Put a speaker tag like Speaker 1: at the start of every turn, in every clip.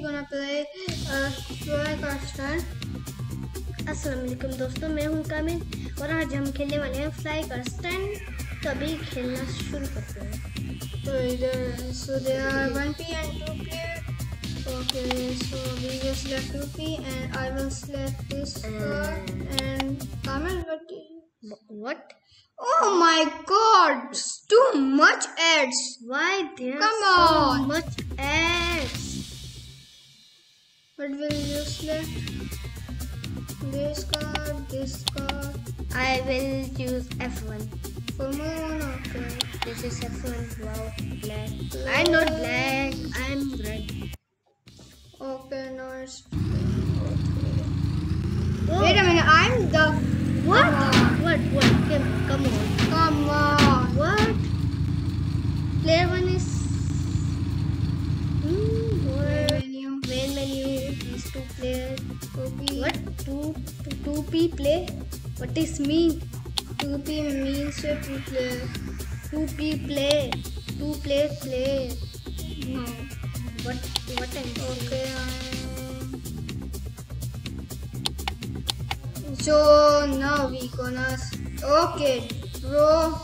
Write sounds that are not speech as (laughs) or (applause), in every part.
Speaker 1: we're gonna play Troy
Speaker 2: Carstar Aslam दोस्तों मैं हूँ कामिल और आज हम खेलने वाले हैं फ्लाई कर स्टैंड तो तभी खेलना शुरू करते हैं
Speaker 1: तो इधर so they are one P and two P okay so we will select two P and I will select this and Kamil what
Speaker 2: what
Speaker 1: Oh my god, too much ads.
Speaker 2: Why there
Speaker 1: Come
Speaker 2: so
Speaker 1: on.
Speaker 2: much ads?
Speaker 1: What will you select? This card, this card.
Speaker 2: I will choose F1
Speaker 1: Formula one. Okay.
Speaker 2: this is F1 wow black I'm not black I'm red
Speaker 1: Okay, now it's.
Speaker 2: Oh,
Speaker 1: Wait a minute. I'm the.
Speaker 2: what what what come, come on
Speaker 1: Come on.
Speaker 2: What? Player one is two player.
Speaker 1: Copy.
Speaker 2: What? Two, two, two P play? What is mean?
Speaker 1: 2P means a two player.
Speaker 2: Two P play. Two player play.
Speaker 1: No.
Speaker 2: What? What am
Speaker 1: Okay. Um, so now we gonna. Okay. Draw.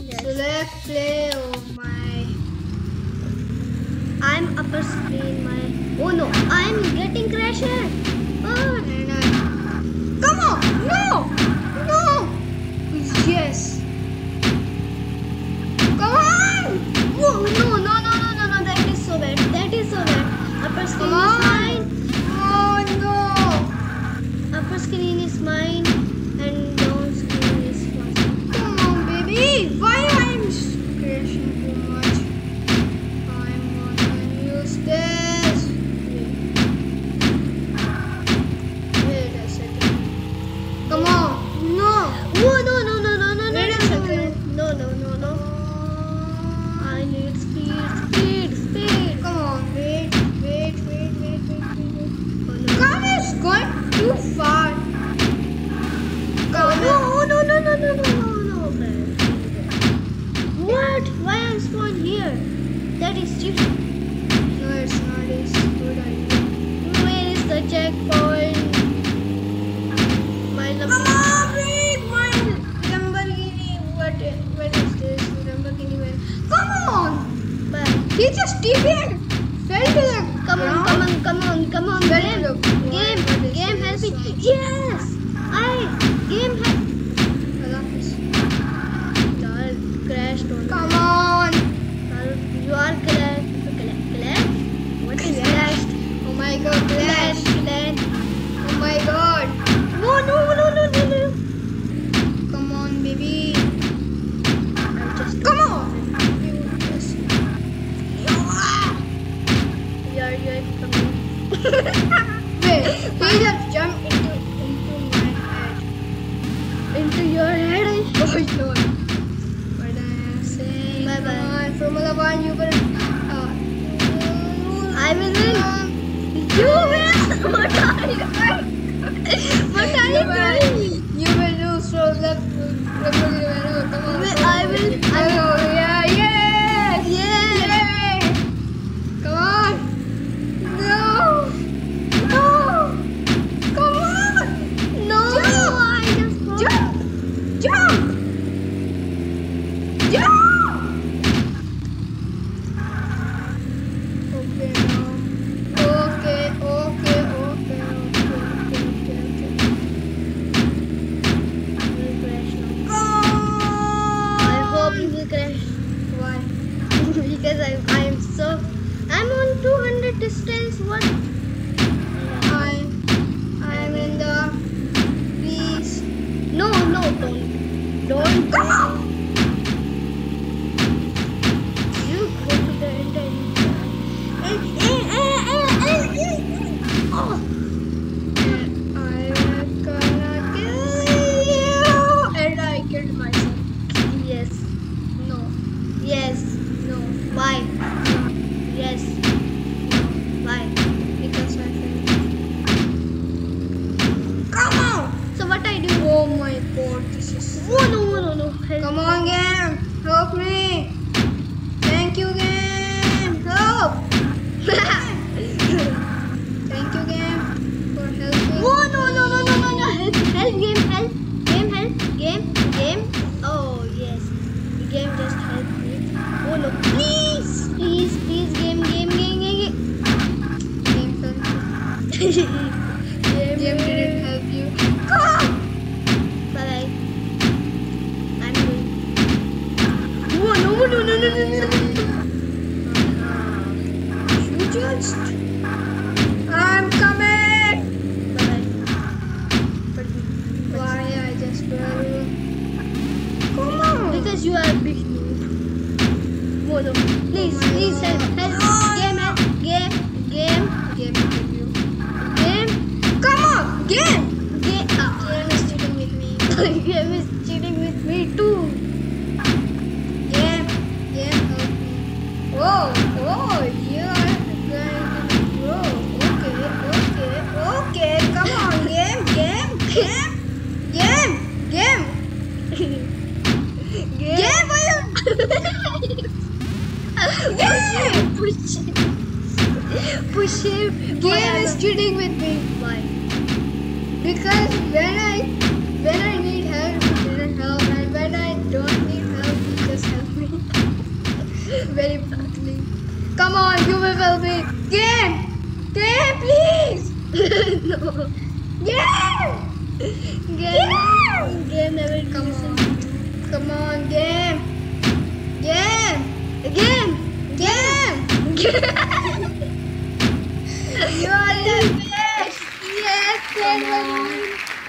Speaker 2: Yes.
Speaker 1: Select play. Oh my.
Speaker 2: I'm upper screen. My. Oh no! I'm getting crasher. Oh.
Speaker 1: And I. Come on! No! No!
Speaker 2: Is cheating.
Speaker 1: No, it's not. It's good idea.
Speaker 2: Where is the checkpoint? My
Speaker 1: Come on, my Lamborghini. What? What is this? Lamborghini. Where? Come on.
Speaker 2: But
Speaker 1: He just TP'd.
Speaker 2: You're, you're.
Speaker 1: Wait, he just jumped into into my head.
Speaker 2: Into your head.
Speaker 1: Oh no. oh, no, no,
Speaker 2: no, no.
Speaker 1: Come on,
Speaker 2: game. Help me. Thank
Speaker 1: you, game. Help. Thank you, game, for helping.
Speaker 2: Oh,
Speaker 1: no, no, no,
Speaker 2: no, no, no. Help,
Speaker 1: help, game, help. Game, help.
Speaker 2: Game, game. Oh, yes. The
Speaker 1: game just helped me. Oh, no. Please, please,
Speaker 2: please,
Speaker 1: game,
Speaker 2: game, game, game. Game, help me. (laughs) Whoa. Please, please help. Help. Game. Game, game,
Speaker 1: Game
Speaker 2: game,
Speaker 1: Come on! Game!
Speaker 2: game. Ah.
Speaker 1: Game is cheating with me. (laughs)
Speaker 2: game is cheating with me too.
Speaker 1: Game! Game help me. Whoa! Oh! You are going to grow. Okay, okay, okay. Come on! Game! Game! Game! (laughs) Game! Game!
Speaker 2: game.
Speaker 1: Game!
Speaker 2: Game. Push him. Push him.
Speaker 1: Game is cheating with me.
Speaker 2: Why?
Speaker 1: Because when I when I need help, he didn't help, and when I don't need help, he just helped me. Very brutally. Come on, you will help me. Game! Game, please!
Speaker 2: no.
Speaker 1: Game!
Speaker 2: Game. Game never
Speaker 1: Come on. Come on, game! Game!
Speaker 2: Game.
Speaker 1: Game! You are the best!
Speaker 2: Yes,
Speaker 1: on.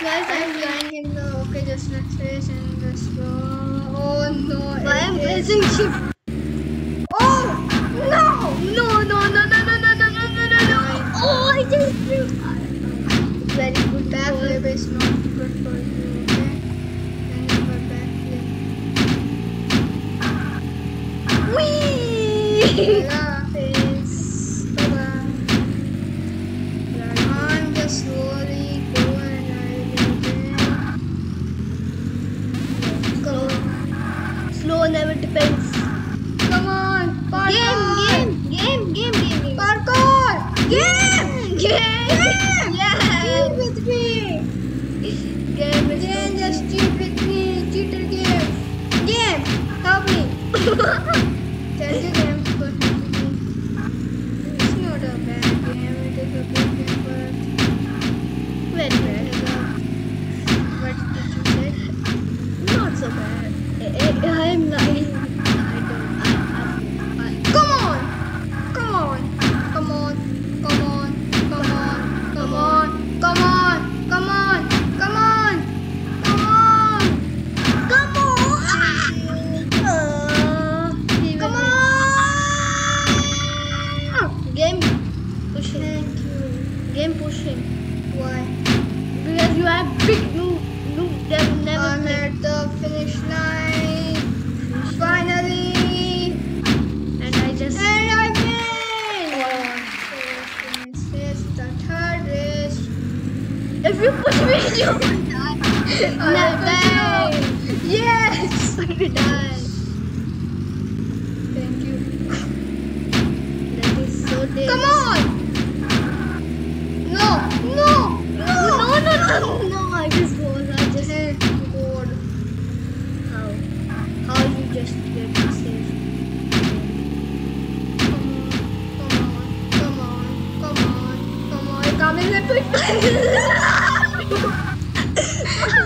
Speaker 2: Guys,
Speaker 1: I'm flying in the okay, just let's face and just go. Oh no!
Speaker 2: Why I'm pressing shift?
Speaker 1: Oh no!
Speaker 2: No, no, no, no, no, no, no, no, no, no, no. Oh, I just threw. Very good.
Speaker 1: Backflip is not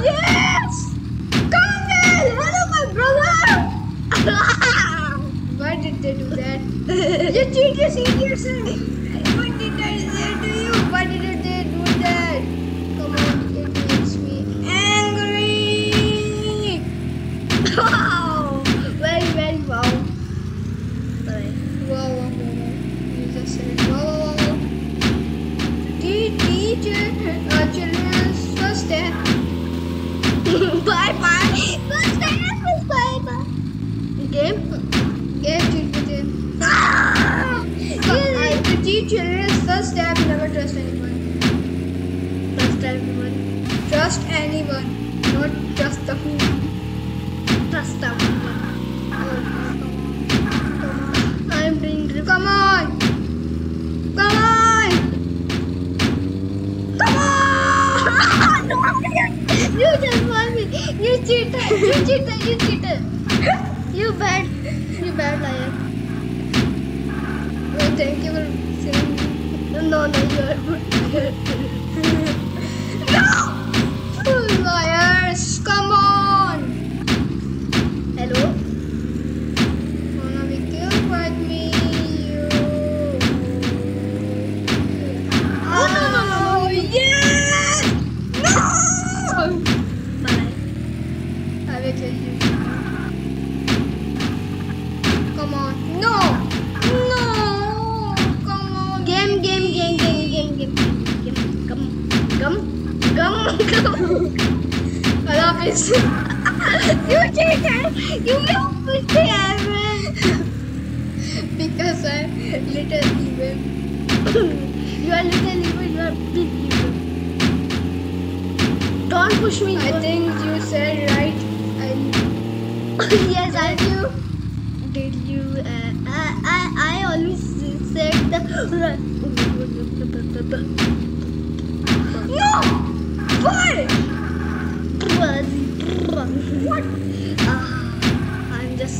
Speaker 1: Yes! Come in! Hello, my brother! (laughs) Why did they do that? you cheated, seriously! What такую проставку.
Speaker 2: I'm being
Speaker 1: come on! Come on! Come on!
Speaker 2: you just want me! You cheated, You cheated, You cheater! You bad! You bad liar!
Speaker 1: Well, thank you for saying.
Speaker 2: No, no, you are good.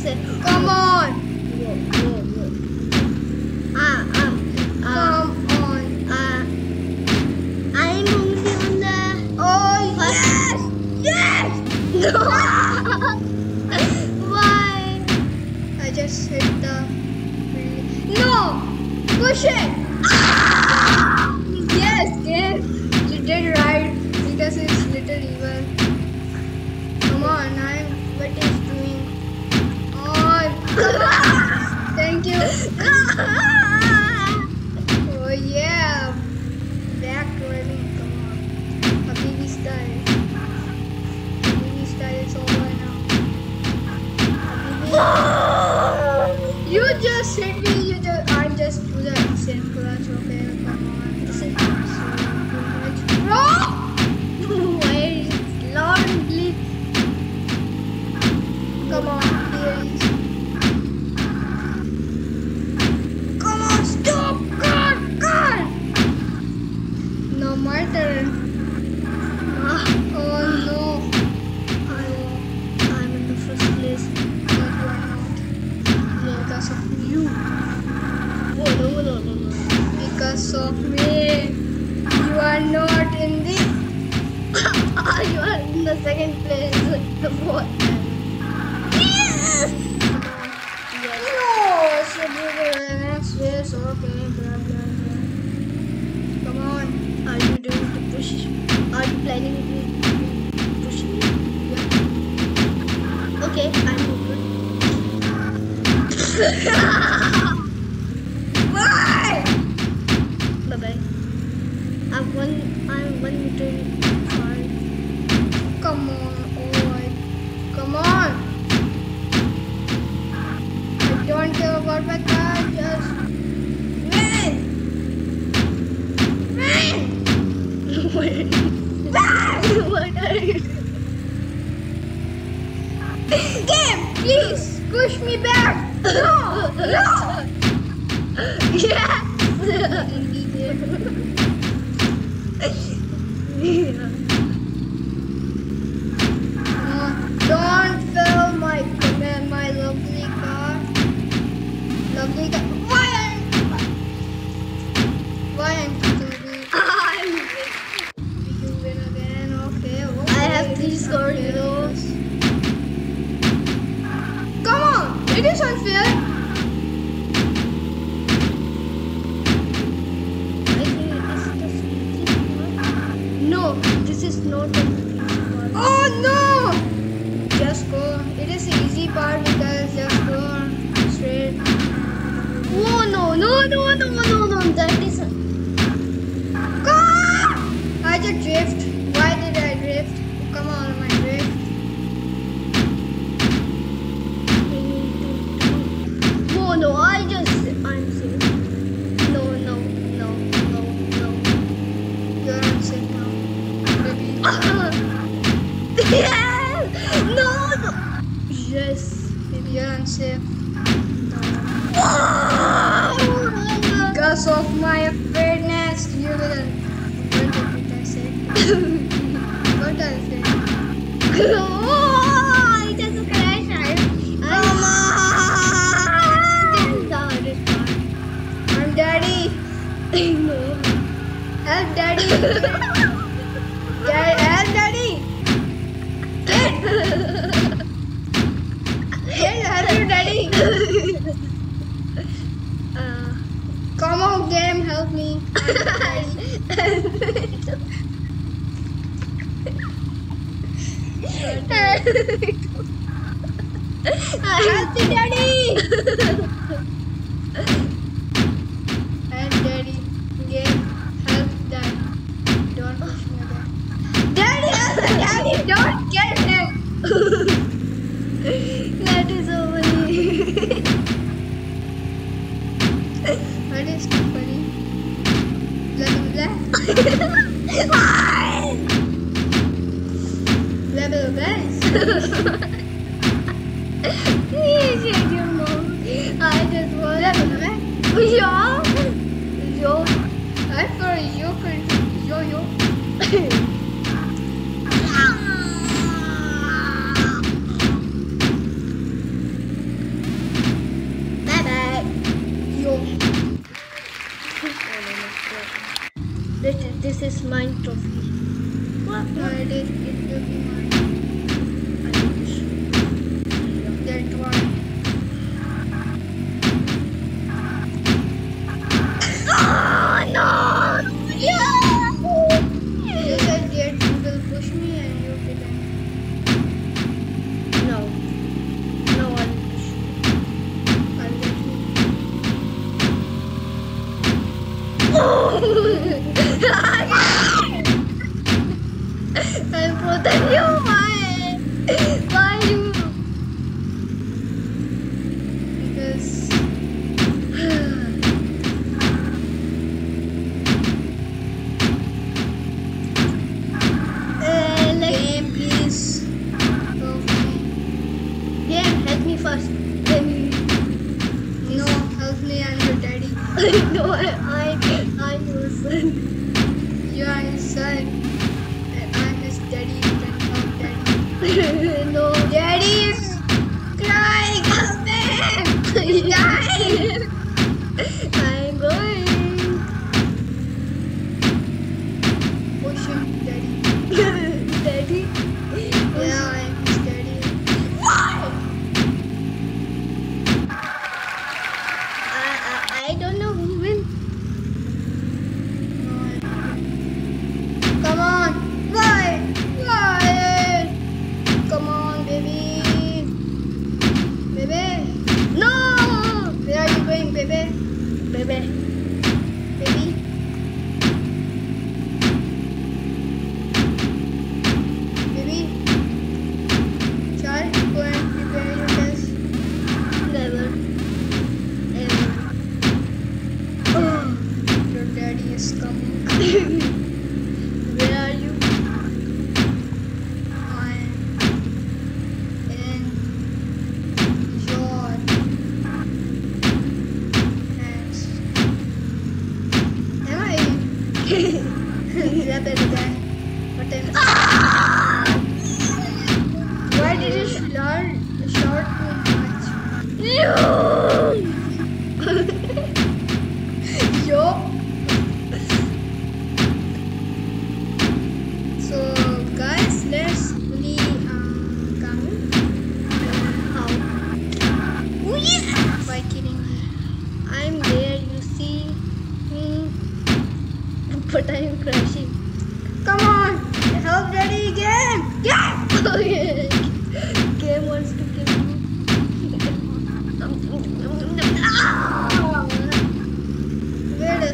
Speaker 2: で
Speaker 1: す。どう shit. Come on.
Speaker 2: Are you
Speaker 1: doing? Are you
Speaker 2: planning to. Okay, I'm open. (laughs)
Speaker 1: Why?
Speaker 2: Bye bye. I'm one I'm one meter (laughs) uh,
Speaker 1: Come on, game, help me. (laughs) Happy Daddy! (laughs) There's a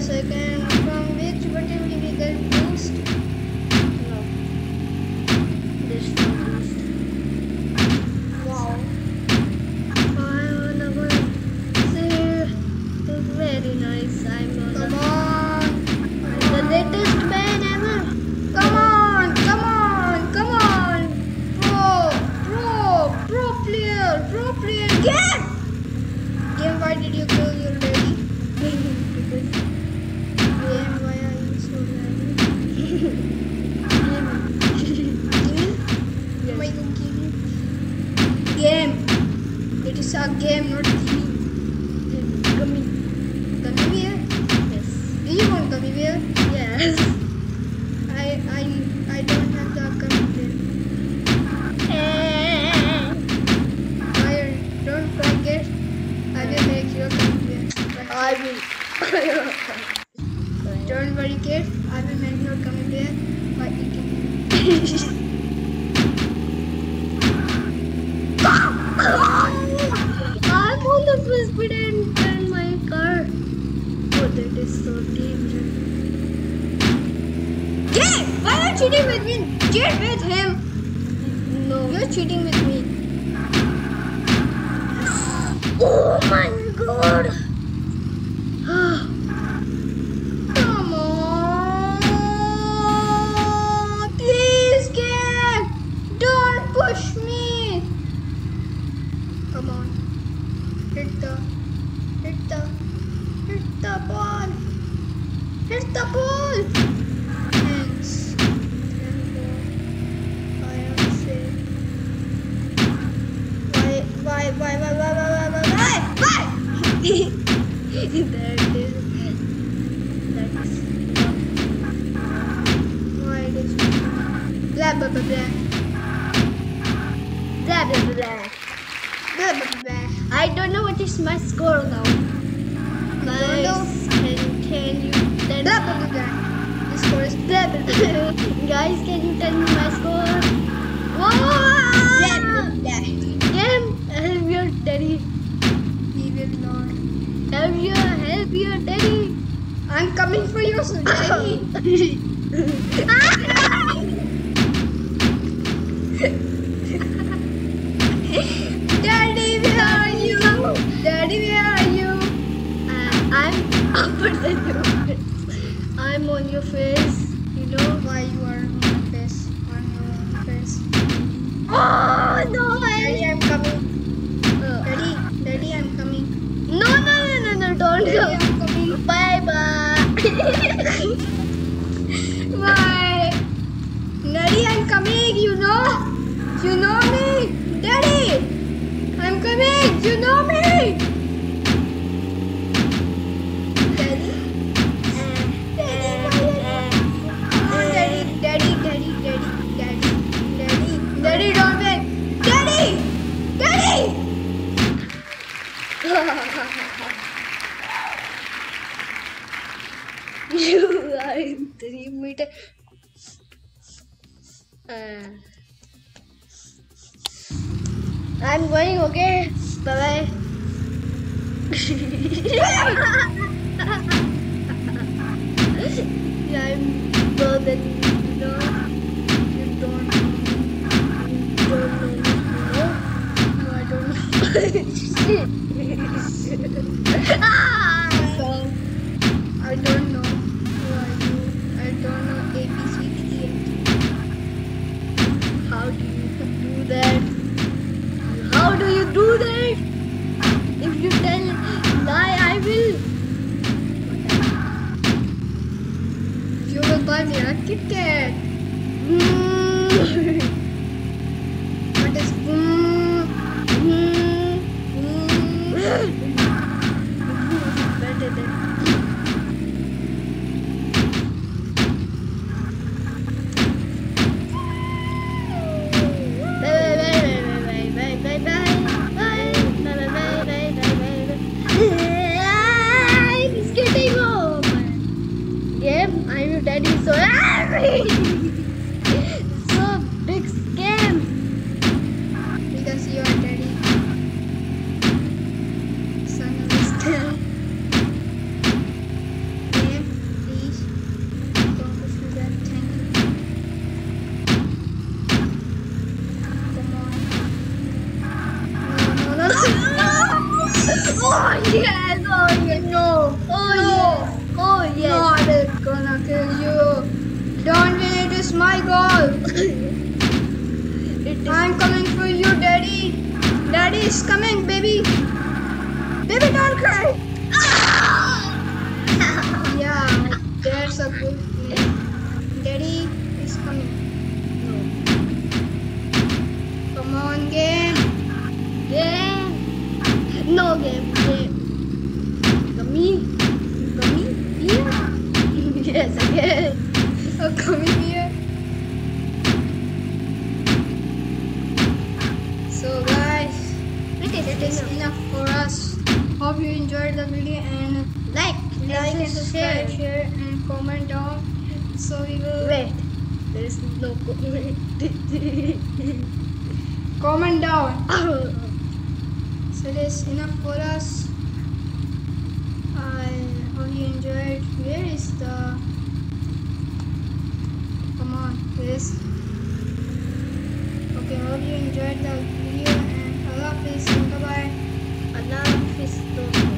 Speaker 1: second Don't worry, kid. I will make your gummy bear by eating.
Speaker 2: I'm on the speed and turn my car. Oh, that is so dangerous.
Speaker 1: Jay, why are you cheating with me? Cheat with him.
Speaker 2: No.
Speaker 1: You're cheating with push me. Come on. Hit the. Hit the. Hit the ball. Hit the ball. We will not.
Speaker 2: Help your, help your daddy.
Speaker 1: I'm coming for you, so daddy. (laughs) Daddy, where are you? Daddy, where are you?
Speaker 2: And I'm. (laughs) I'm on your face, Uh,
Speaker 1: I'm
Speaker 2: going. Okay. Bye bye. (laughs) yeah, I'm more than you know. You don't know. (laughs)
Speaker 1: I don't! (laughs) So, I don't know are you. I don't know Kit Kat.
Speaker 2: Game.
Speaker 1: No game,
Speaker 2: game. Gummy, gummy, yeah. yes, again.
Speaker 1: Coming here. So, guys,
Speaker 2: It is
Speaker 1: it is enough for us. Hope you enjoyed the video and
Speaker 2: Like,
Speaker 1: like and subscribe,
Speaker 2: share.
Speaker 1: share, and comment down. So we will
Speaker 2: Wait, there is no comment. (laughs)
Speaker 1: comment down. (laughs) So that's enough for us. I hope you enjoyed. Where is the? Come on, this. Okay, hope you enjoyed the video and Allah and bye bye.
Speaker 2: Allah Hafiz.